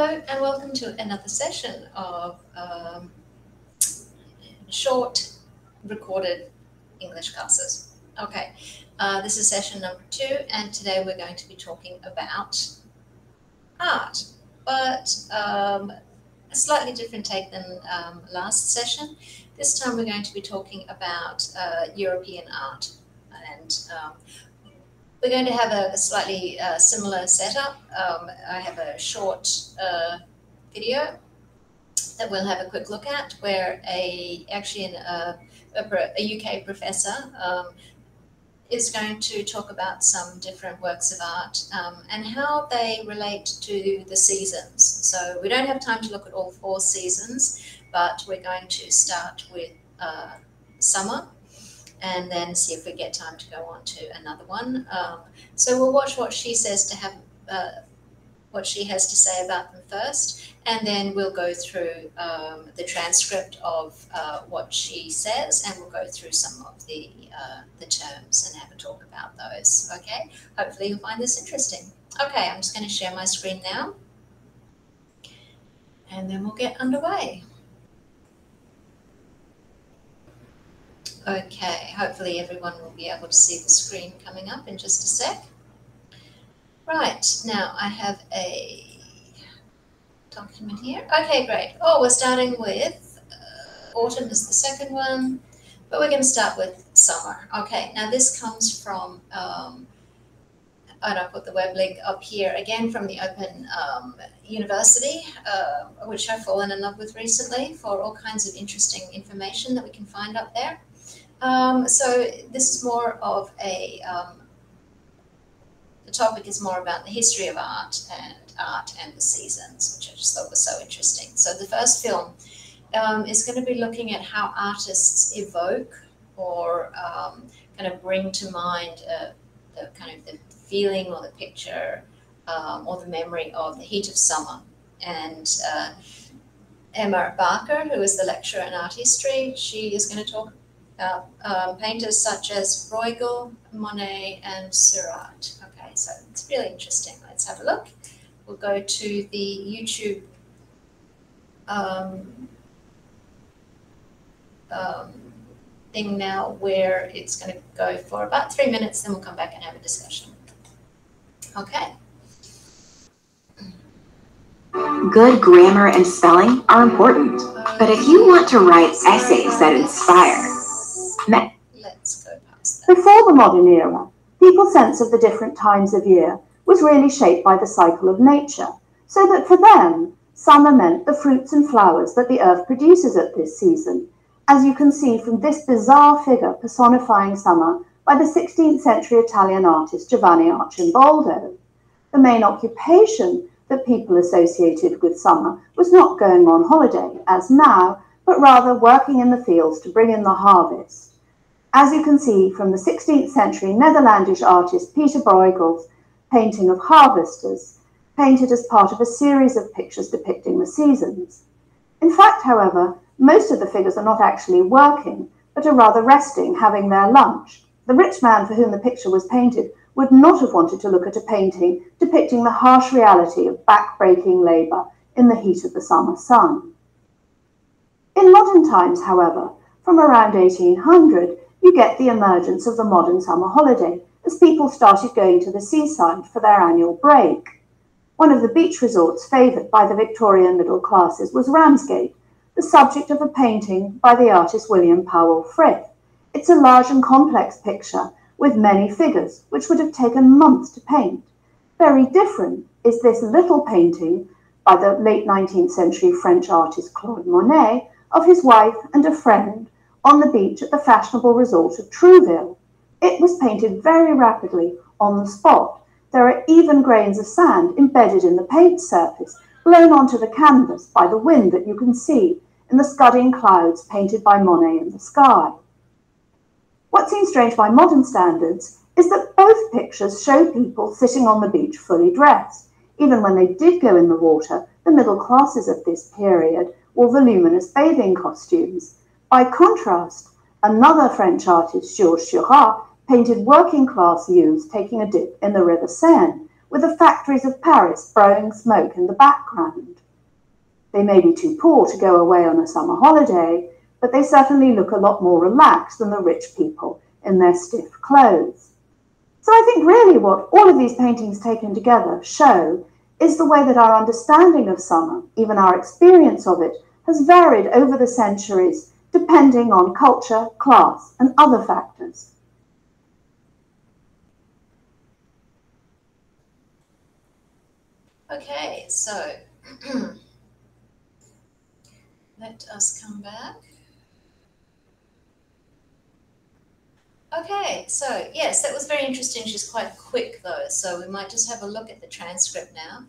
Hello, and welcome to another session of um, short recorded English classes. Okay, uh, this is session number two, and today we're going to be talking about art, but um, a slightly different take than um, last session. This time we're going to be talking about uh, European art, and um, we're going to have a, a slightly uh, similar setup. Um, I have a short uh, video that we'll have a quick look at where a actually uh, a, a, UK professor um, is going to talk about some different works of art um, and how they relate to the seasons. So we don't have time to look at all four seasons, but we're going to start with uh, summer and then see if we get time to go on to another one. Um, so we'll watch what she says to have uh, what she has to say about them first, and then we'll go through um, the transcript of uh, what she says, and we'll go through some of the uh, the terms and have a talk about those. Okay, hopefully you'll find this interesting. Okay, I'm just going to share my screen now, and then we'll get underway. Okay, hopefully everyone will be able to see the screen coming up in just a sec. Right, now I have a document here. Okay, great. Oh, we're starting with uh, autumn is the second one, but we're going to start with summer. Okay, now this comes from, um, I don't put the web link up here, again from the Open um, University, uh, which I've fallen in love with recently for all kinds of interesting information that we can find up there. Um, so this is more of a, um, the topic is more about the history of art and art and the seasons, which I just thought was so interesting. So the first film um, is going to be looking at how artists evoke or um, kind of bring to mind uh, the kind of the feeling or the picture um, or the memory of the heat of summer. And uh, Emma Barker, who is the lecturer in art history, she is going to talk uh, um, painters such as Bruegel, Monet, and Seurat. Okay, so it's really interesting. Let's have a look. We'll go to the YouTube um, um, thing now where it's going to go for about three minutes, then we'll come back and have a discussion. Okay. Good grammar and spelling are important, but if you want to write essays that inspire, Let's go past that. Before the modern era, people's sense of the different times of year was really shaped by the cycle of nature, so that for them, summer meant the fruits and flowers that the earth produces at this season, as you can see from this bizarre figure personifying summer by the 16th century Italian artist Giovanni Arcimboldo. The main occupation that people associated with summer was not going on holiday, as now, but rather working in the fields to bring in the harvest as you can see from the 16th century Netherlandish artist Peter Bruegel's painting of harvesters, painted as part of a series of pictures depicting the seasons. In fact, however, most of the figures are not actually working, but are rather resting, having their lunch. The rich man for whom the picture was painted would not have wanted to look at a painting depicting the harsh reality of back-breaking labour in the heat of the summer sun. In modern times, however, from around 1800, you get the emergence of the modern summer holiday as people started going to the seaside for their annual break. One of the beach resorts favoured by the Victorian middle classes was Ramsgate, the subject of a painting by the artist William Powell Frith. It's a large and complex picture with many figures, which would have taken months to paint. Very different is this little painting by the late 19th century French artist Claude Monet of his wife and a friend on the beach at the fashionable resort of Trouville. It was painted very rapidly on the spot. There are even grains of sand embedded in the paint surface, blown onto the canvas by the wind that you can see in the scudding clouds painted by Monet in the sky. What seems strange by modern standards is that both pictures show people sitting on the beach fully dressed. Even when they did go in the water, the middle classes of this period wore voluminous bathing costumes. By contrast, another French artist, Georges Seurat, painted working class youths taking a dip in the River Seine, with the factories of Paris blowing smoke in the background. They may be too poor to go away on a summer holiday, but they certainly look a lot more relaxed than the rich people in their stiff clothes. So I think really what all of these paintings taken together show is the way that our understanding of summer, even our experience of it, has varied over the centuries depending on culture, class, and other factors. Okay, so let us come back. Okay, so yes, that was very interesting. She's quite quick though, so we might just have a look at the transcript now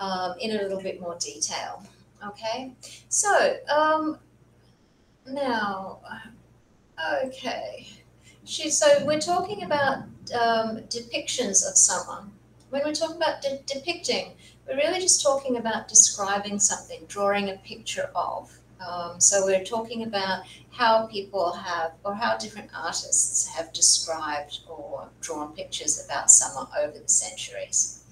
um, in a little bit more detail. Okay, so um, now, okay, she. So we're talking about um, depictions of someone. When we're talking about de depicting, we're really just talking about describing something, drawing a picture of. Um, so we're talking about how people have, or how different artists have described or drawn pictures about summer over the centuries.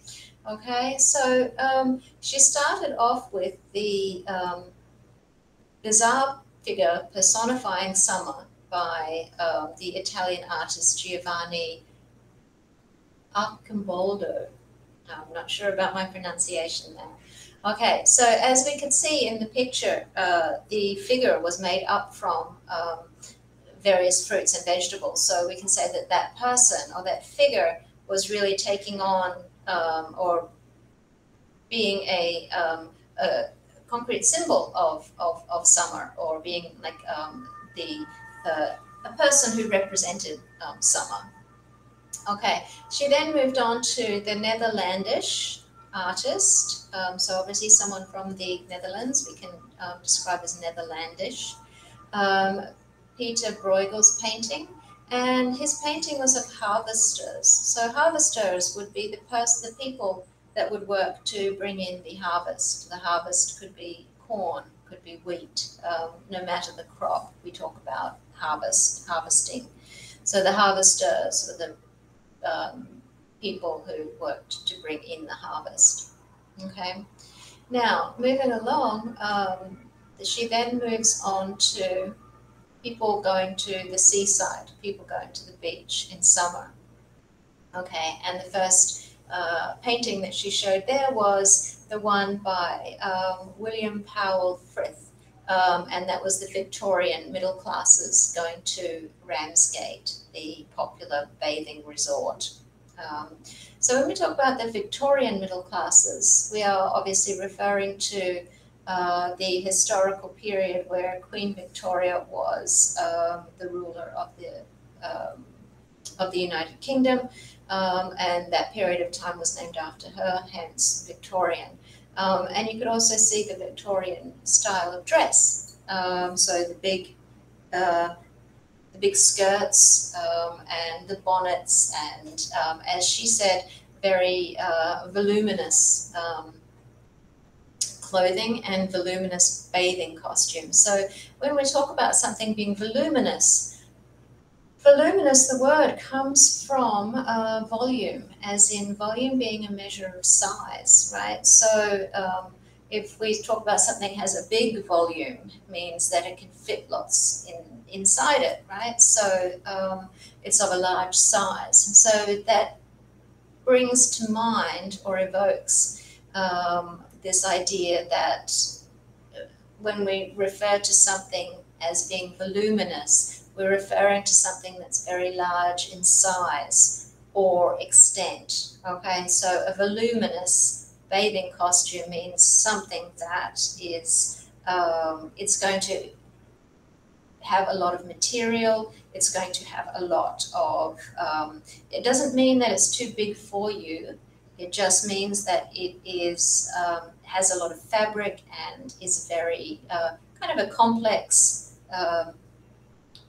Okay, so um, she started off with the um, bizarre figure personifying summer by uh, the Italian artist Giovanni Arcimboldo. I'm not sure about my pronunciation there. Okay, so as we can see in the picture, uh, the figure was made up from um, various fruits and vegetables. So we can say that that person or that figure was really taking on um, or being a, um, a, concrete symbol of, of, of summer or being like um, the uh, a person who represented um, summer. Okay, she then moved on to the Netherlandish artist. Um, so obviously someone from the Netherlands, we can uh, describe as Netherlandish. Um, Peter Bruegel's painting, and his painting was of harvesters. So harvesters would be the person, the people that would work to bring in the harvest. The harvest could be corn, could be wheat, um, no matter the crop. We talk about harvest, harvesting. So the harvesters are the um, people who worked to bring in the harvest. Okay. Now, moving along, um, she then moves on to people going to the seaside, people going to the beach in summer. Okay, and the first uh, painting that she showed there was the one by um, William Powell Frith, um, and that was the Victorian middle classes going to Ramsgate, the popular bathing resort. Um, so when we talk about the Victorian middle classes, we are obviously referring to uh, the historical period where Queen Victoria was um, the ruler of the um, of the United Kingdom, um, and that period of time was named after her, hence Victorian. Um, and you could also see the Victorian style of dress. Um, so the big uh, the big skirts um, and the bonnets, and um, as she said, very uh, voluminous um, clothing and voluminous bathing costumes. So when we talk about something being voluminous, voluminous, the word comes from uh, volume, as in volume being a measure of size, right? So um, if we talk about something has a big volume, means that it can fit lots in inside it, right? So um, it's of a large size. So that brings to mind or evokes um, this idea that when we refer to something as being voluminous, we're referring to something that's very large in size or extent. Okay, so a voluminous bathing costume means something that is um, it's going to have a lot of material. It's going to have a lot of, um, it doesn't mean that it's too big for you. It just means that it is, um, has a lot of fabric and is very uh, kind of a complex um,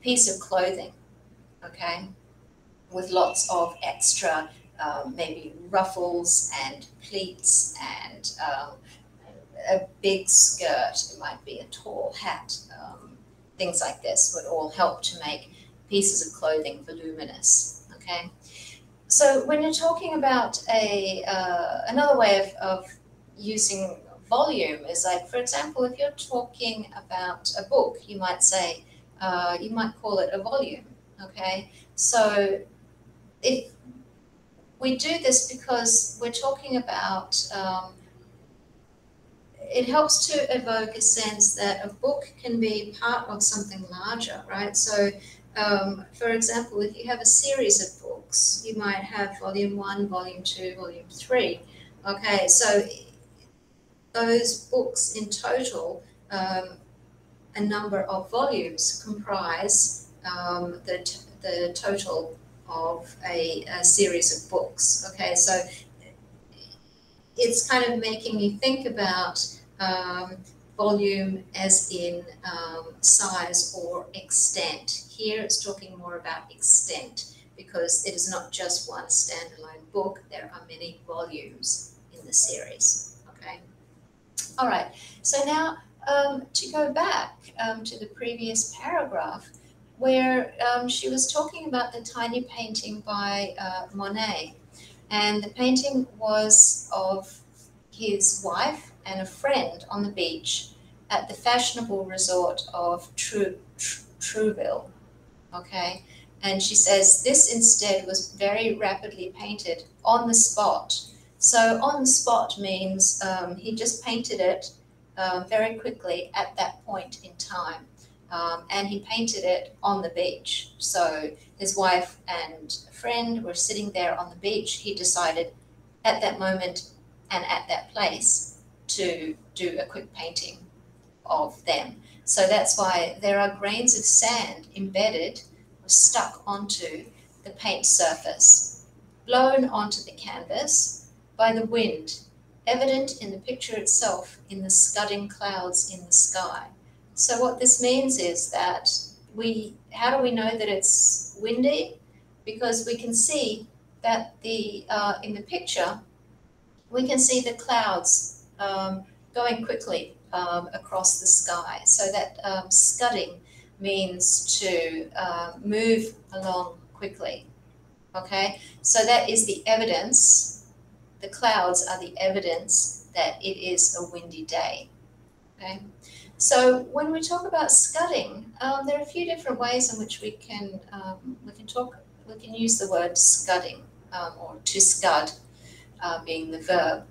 piece of clothing, okay, with lots of extra um, maybe ruffles and pleats and um, a big skirt. It might be a tall hat. Um, things like this would all help to make pieces of clothing voluminous. Okay. so when you're talking about a uh, another way of, of using volume is like, for example, if you're talking about a book, you might say, uh, you might call it a volume. Okay, so if we do this because we're talking about um, it helps to evoke a sense that a book can be part of something larger, right? So, um, for example, if you have a series of books, you might have volume one, volume two, volume three. Okay, so those books in total, um, a number of volumes comprise um, the, the total of a, a series of books. Okay, so it's kind of making me think about um, volume as in um, size or extent. Here it's talking more about extent because it is not just one standalone book, there are many volumes in the series. Okay. All right, so now um, to go back um, to the previous paragraph where um, she was talking about the tiny painting by uh, Monet. And the painting was of his wife and a friend on the beach at the fashionable resort of Trouville. Okay, and she says this instead was very rapidly painted on the spot. So on the spot means um, he just painted it um, very quickly at that point in time. Um, and he painted it on the beach. So his wife and a friend were sitting there on the beach. He decided at that moment and at that place to do a quick painting of them. So that's why there are grains of sand embedded or stuck onto the paint surface, blown onto the canvas by the wind, evident in the picture itself in the scudding clouds in the sky. So what this means is that we, how do we know that it's windy? Because we can see that the uh, in the picture, we can see the clouds um, going quickly um, across the sky. So that um, scudding means to uh, move along quickly. Okay, so that is the evidence. The clouds are the evidence that it is a windy day. Okay. So when we talk about scudding, um, there are a few different ways in which we can um, we can talk we can use the word scudding um, or to scud uh, being the verb.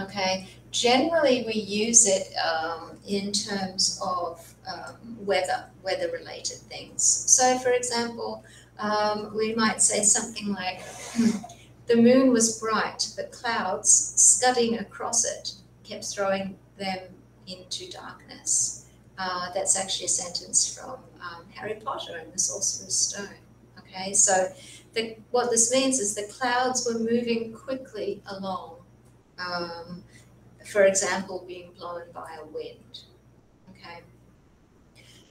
Okay, generally we use it um, in terms of um, weather weather related things. So for example, um, we might say something like. The moon was bright, but clouds scudding across it kept throwing them into darkness. Uh, that's actually a sentence from um, Harry Potter and the Sorcerer's Stone. Okay, so the, what this means is the clouds were moving quickly along. Um, for example, being blown by a wind. Okay.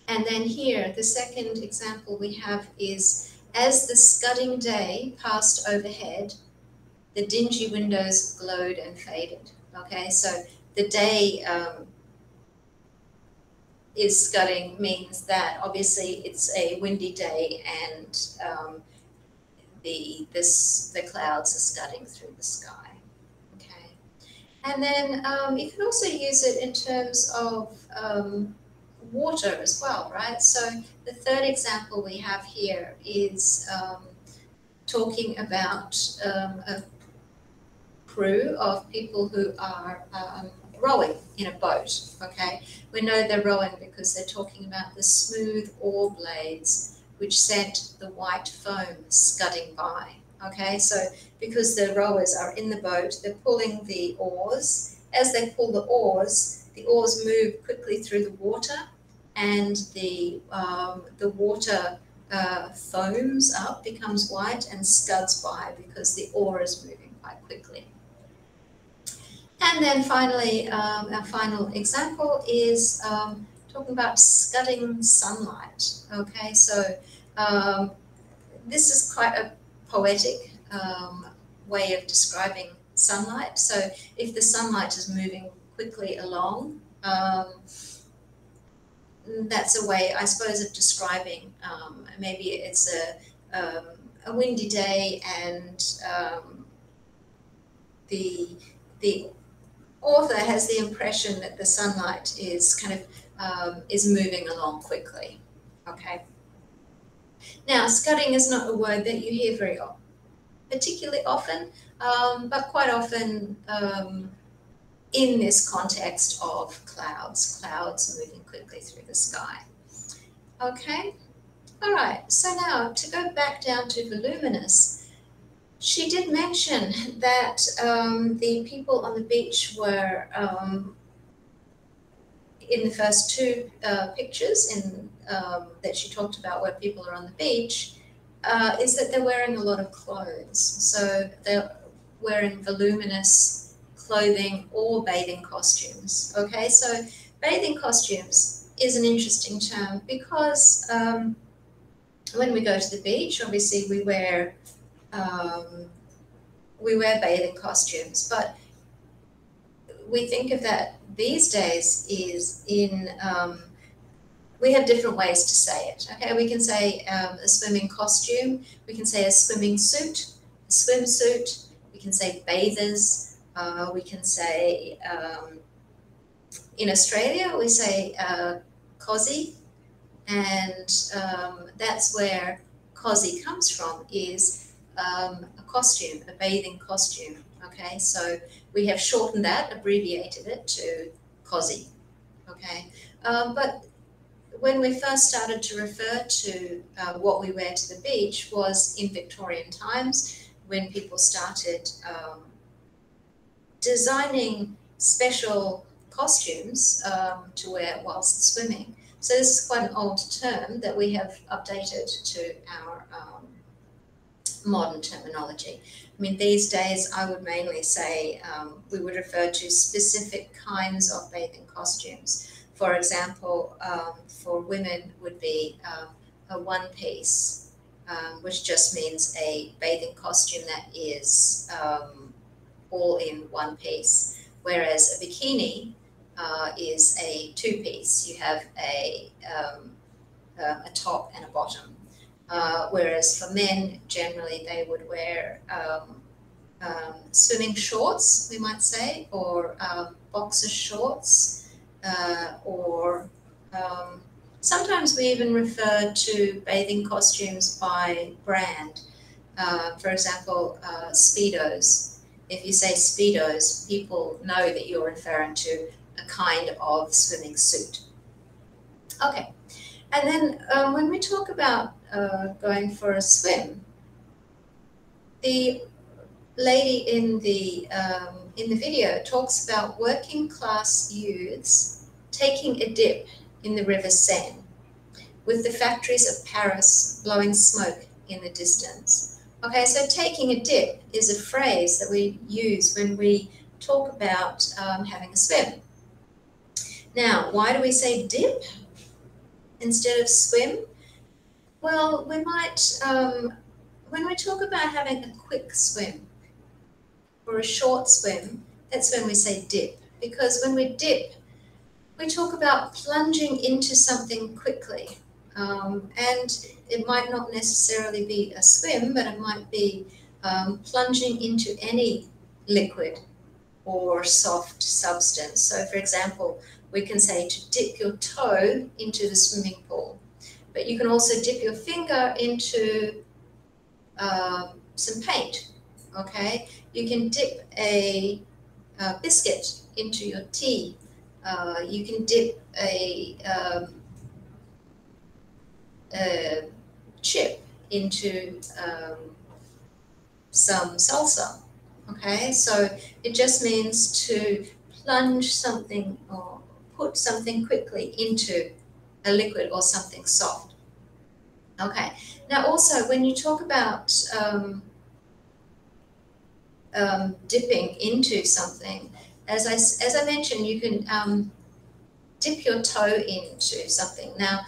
And then here, the second example we have is as the scudding day passed overhead, the dingy windows glowed and faded. Okay, so the day um, is scudding means that obviously it's a windy day and um, the this the clouds are scudding through the sky. Okay, and then um, you can also use it in terms of um, water as well, right? So the third example we have here is um, talking about um, a crew of people who are um, rowing in a boat. Okay, we know they're rowing because they're talking about the smooth oar blades which sent the white foam scudding by. Okay, so because the rowers are in the boat, they're pulling the oars. As they pull the oars, the oars move quickly through the water, and the um, the water uh, foams up, becomes white, and scuds by because the oar is moving quite quickly. And then finally, um, our final example is um, talking about scudding sunlight. Okay, so um, this is quite a poetic um, way of describing sunlight. So if the sunlight is moving quickly along, um, that's a way, I suppose, of describing. Um, maybe it's a a windy day and the the author has the impression that the sunlight is kind of um, is moving along quickly. Okay. Now, scudding is not a word that you hear very often, particularly often, um, but quite often um, in this context of clouds, clouds moving quickly through the sky. Okay, all right, so now to go back down to voluminous, she did mention that um, the people on the beach were um, in the first two uh, pictures in, um, that she talked about where people are on the beach, uh, is that they're wearing a lot of clothes. So they're wearing voluminous clothing or bathing costumes. Okay, so bathing costumes is an interesting term because um, when we go to the beach, obviously we wear um, we wear bathing costumes, but we think of that these days is in um, we have different ways to say it. Okay, we can say um, a swimming costume, we can say a swimming suit, a swimsuit, we can say bathers, uh, we can say um, in Australia we say uh, cosy, and um, that's where cosy comes from is um, a costume, a bathing costume. Okay, so we have shortened that, abbreviated it to cosy. Okay, um, but when we first started to refer to uh, what we wear to the beach was in Victorian times when people started um, designing special costumes um, to wear whilst swimming. So this is quite an old term that we have updated to our um, modern terminology. I mean, these days I would mainly say um, we would refer to specific kinds of bathing costumes. For example, um, for women would be um, a one piece, um, which just means a bathing costume that is um, all in one piece, whereas a bikini uh, is a two piece. You have a, um, a top and a bottom. Uh, whereas for men, generally they would wear um, um, swimming shorts, we might say, or um, boxer shorts, uh, or um, sometimes we even refer to bathing costumes by brand. Uh, for example, uh, Speedos. If you say Speedos, people know that you're referring to a kind of swimming suit. Okay, and then um, when we talk about uh, going for a swim, the lady in the um, in the video talks about working class youths taking a dip in the River Seine, with the factories of Paris blowing smoke in the distance. Okay, so taking a dip is a phrase that we use when we talk about um, having a swim. Now, why do we say dip instead of swim? Well, we might, um, when we talk about having a quick swim or a short swim, that's when we say dip. Because when we dip, we talk about plunging into something quickly. Um, and it might not necessarily be a swim, but it might be um, plunging into any liquid or soft substance. So, for example, we can say to dip your toe into the swimming pool. But you can also dip your finger into uh, some paint, okay? You can dip a, a biscuit into your tea. Uh, you can dip a, um, a chip into um, some salsa, okay? So it just means to plunge something or put something quickly into a liquid or something soft. Okay. Now, also, when you talk about um, um, dipping into something, as I, as I mentioned, you can um, dip your toe into something. Now,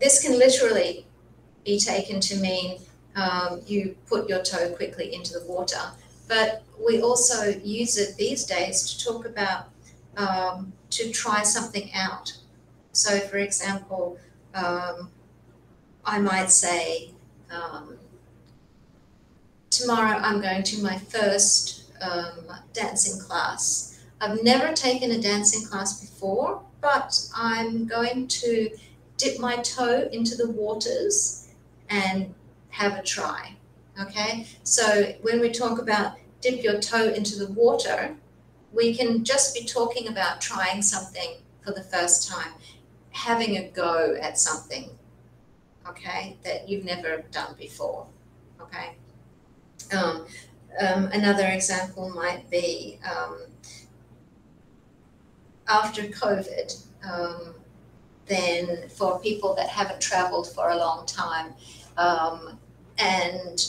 this can literally be taken to mean um, you put your toe quickly into the water, but we also use it these days to talk about um, to try something out. So, for example, um, I might say, um, tomorrow I'm going to my first um, dancing class. I've never taken a dancing class before, but I'm going to dip my toe into the waters and have a try. Okay, so when we talk about dip your toe into the water, we can just be talking about trying something for the first time, having a go at something, okay, that you've never done before, okay. Um, um, another example might be um, after COVID, um, then for people that haven't traveled for a long time, um, and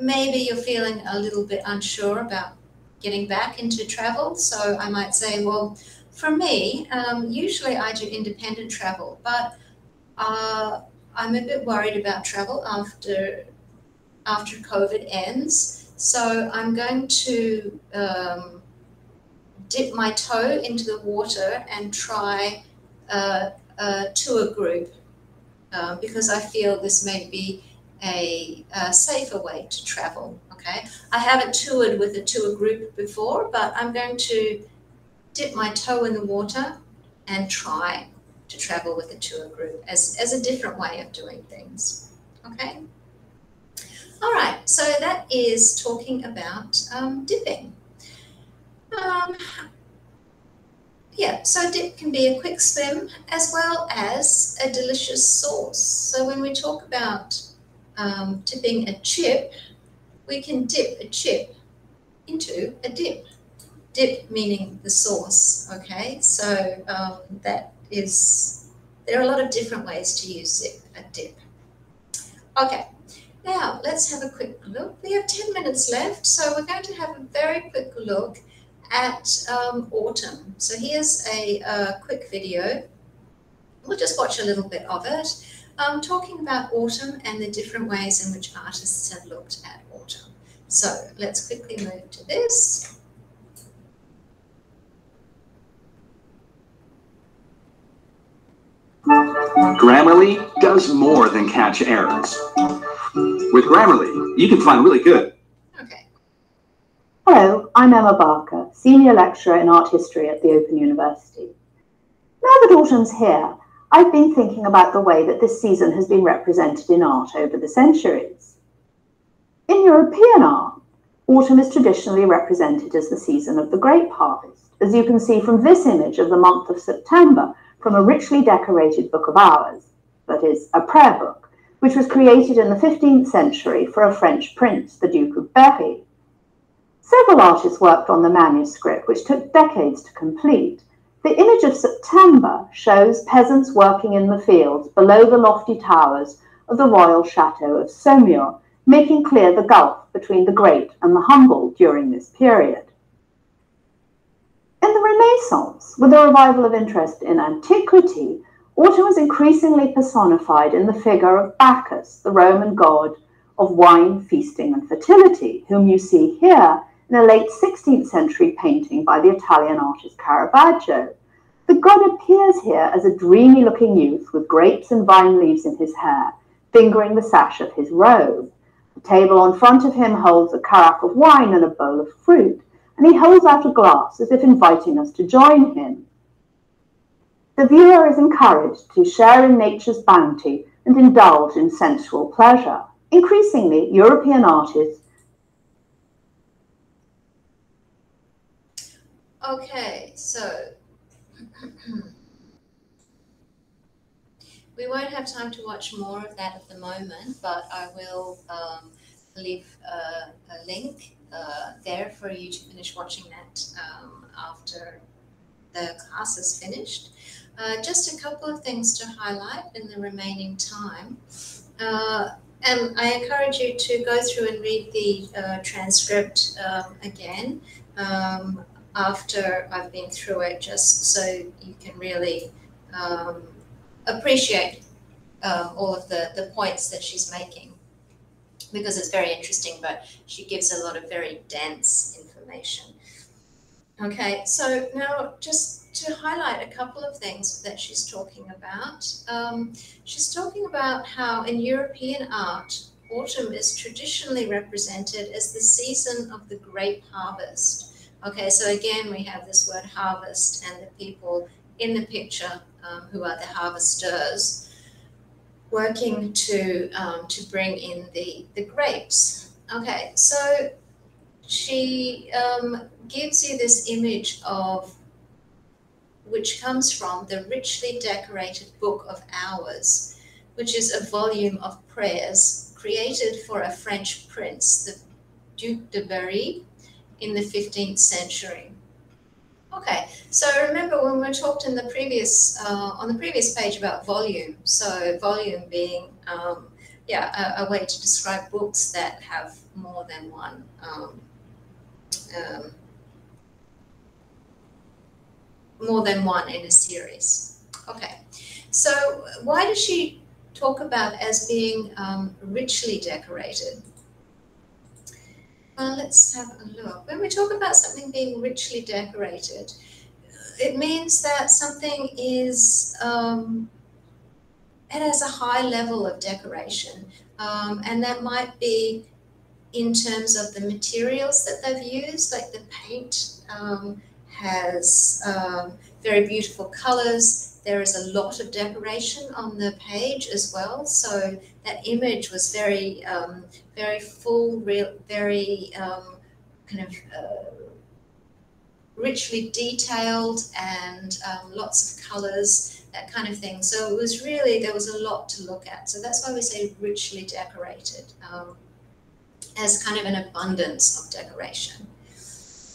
maybe you're feeling a little bit unsure about getting back into travel. So I might say, well, for me, um, usually I do independent travel, but uh, I'm a bit worried about travel after after COVID ends. So I'm going to um, dip my toe into the water and try uh, a tour group uh, because I feel this may be a, a, safer way to travel. Okay, I haven't toured with a tour group before, but I'm going to dip my toe in the water and try to travel with a tour group as, as a different way of doing things. Okay. All right, so that is talking about um, dipping. Um, yeah, so dip can be a quick swim as well as a delicious sauce. So when we talk about um, dipping a chip, we can dip a chip into a dip. Dip meaning the sauce, okay? So um, that is, there are a lot of different ways to use dip, a dip. Okay, now let's have a quick look. We have 10 minutes left, so we're going to have a very quick look at um, autumn. So here's a, a, quick video. We'll just watch a little bit of it, um, talking about autumn and the different ways in which artists have looked at autumn. So let's quickly move to this. Grammarly does more than catch errors. With Grammarly, you can find really good Okay. Hello, I'm Emma Barker, Senior Lecturer in Art History at the Open University. Now that autumn's here, I've been thinking about the way that this season has been represented in art over the centuries. In European art, autumn is traditionally represented as the season of the grape harvest, as you can see from this image of the month of September from a richly decorated book of hours, that is, a prayer book, which was created in the 15th century for a French prince, the Duke of Berry, Several artists worked on the manuscript, which took decades to complete. The image of September shows peasants working in the fields below the lofty towers of the royal chateau of Saumur, making clear the gulf between the great and the humble during this period. In the Renaissance, with the revival of interest in antiquity, autumn was increasingly personified in the figure of Bacchus, the Roman god of wine, feasting, and fertility, whom you see here in a late 16th century painting by the Italian artist Caravaggio. The god appears here as a dreamy looking youth with grapes and vine leaves in his hair, fingering the sash of his robe. The table in front of him holds a carafe of wine and a bowl of fruit, and he holds out a glass as if inviting us to join him. The viewer is encouraged to share in nature's bounty and indulge in sensual pleasure. Increasingly, European artists Okay, so we won't have time to watch more of that at the moment, but I will um, leave a, a link uh, there for you to finish watching that um, after the class is finished. Uh, just a couple of things to highlight in the remaining time. Uh, and I encourage you to go through and read the uh, transcript um, again. Um, after I've been through it, just so you can really um, appreciate um, all of the, the points that she's making because it's very interesting, but she gives a lot of very dense information. Okay, so now just to highlight a couple of things that she's talking about. Um, she's talking about how in European art, autumn is traditionally represented as the season of the grape harvest. Okay, so again, we have this word harvest and the people in the picture um, who are the harvesters working to um, to bring in the the grapes. Okay, so she um, gives you this image of which comes from the richly decorated Book of Hours, which is a volume of prayers created for a French prince, the Duc de Berry, in the 15th century. Okay, so remember when we talked in the previous uh, on the previous page about volume. So volume being um, yeah a, a, way to describe books that have more than one um, um, more than one in a series. Okay, so why does she talk about as being um, richly decorated? Well, let's have a look. When we talk about something being richly decorated, it means that something is, um, it has a high level of decoration. Um, and that might be in terms of the materials that they've used, like the paint um, has um, very beautiful colors. There is a lot of decoration on the page as well. So that image was very, um, very full, real, very um, kind of uh, richly detailed and um, lots of colors, that kind of thing. So it was really, there was a lot to look at. So that's why we say richly decorated um, as kind of an abundance of decoration.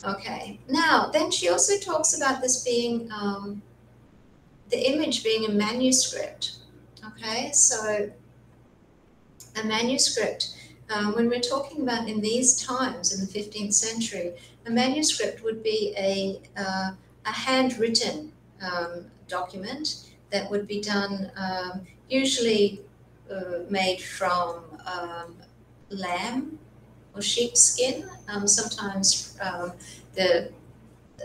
Okay, now then she also talks about this being um, the image being a manuscript. Okay, so a manuscript, um, when we're talking about in these times in the 15th century, a manuscript would be a, uh, a handwritten um, document that would be done um, usually uh, made from um, lamb or sheepskin, um, sometimes um, the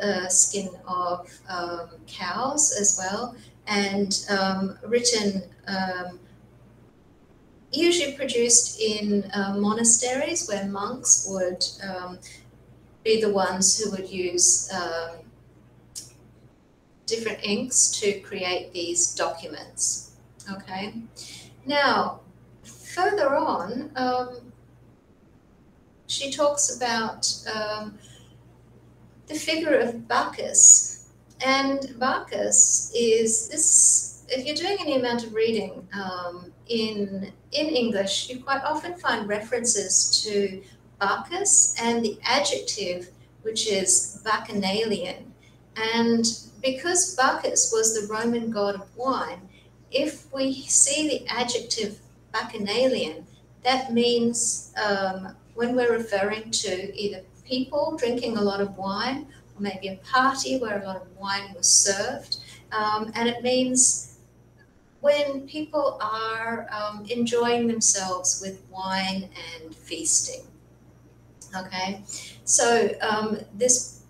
uh, skin of um, cows as well, and um, written um, usually produced in uh, monasteries where monks would um, be the ones who would use different inks to create these documents. Okay, now further on, she talks about the figure of Bacchus. And Bacchus is this, if you're doing any amount of reading um, in, in English, you quite often find references to Bacchus and the adjective, which is bacchanalian. And because Bacchus was the Roman god of wine, if we see the adjective bacchanalian, that means um, when we're referring to either people drinking a lot of wine, or maybe a party where a lot of wine was served. Um, and it means when people are um, enjoying themselves with wine and feasting. Okay, so um, this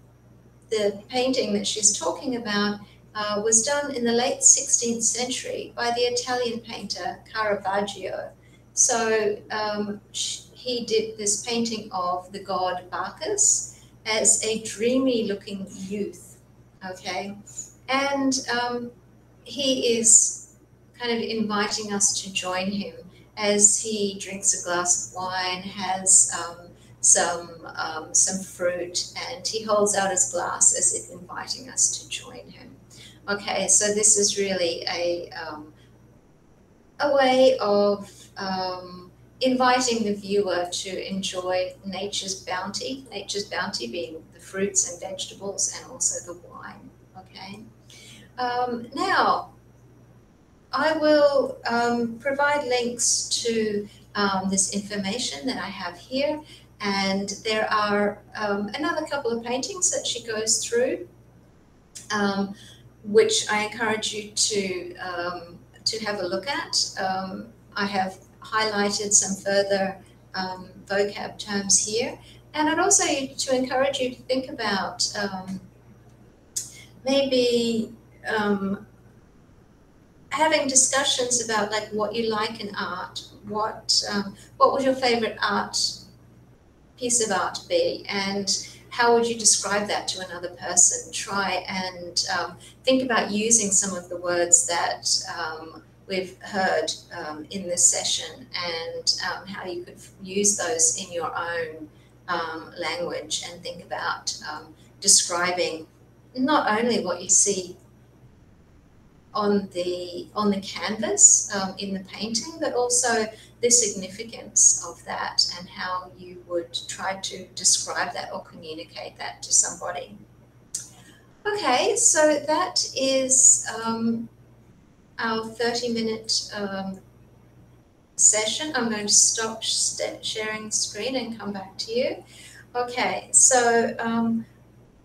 the painting that she's talking about uh, was done in the late 16th century by the Italian painter Caravaggio. So um, she, he did this painting of the god Bacchus as a dreamy looking youth. Okay. And um, he is kind of inviting us to join him as he drinks a glass of wine, has um, some um, some fruit, and he holds out his glass as if inviting us to join him. Okay, so this is really a um, a way of um, inviting the viewer to enjoy nature's bounty, nature's bounty being the fruits and vegetables and also the wine. Okay. Um, now, I will um, provide links to um, this information that I have here, and there are um, another couple of paintings that she goes through, um, which I encourage you to um, to have a look at. I have highlighted some further um, vocab terms here. And I'd also to encourage you to think about um, maybe um, having discussions about like what you like in art, what um, what would your favorite art piece of art be, and how would you describe that to another person? Try and um, think about using some of the words that um, we've heard um, in this session and um, how you could use those in your own um, language and think about um, describing not only what you see on the on the canvas um, in the painting, but also the significance of that and how you would try to describe that or communicate that to somebody. Okay, so that is um, our 30 minute um, session. I'm going to stop sharing the screen and come back to you. Okay, so um,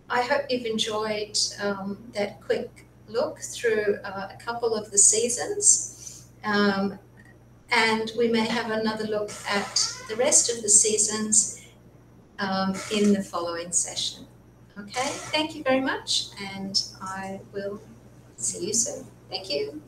I hope you've enjoyed um, that quick look through uh, a couple of the seasons. Um, and we may have another look at the rest of the seasons um, in the following session. Okay, thank you very much, and I will see you soon. Thank you.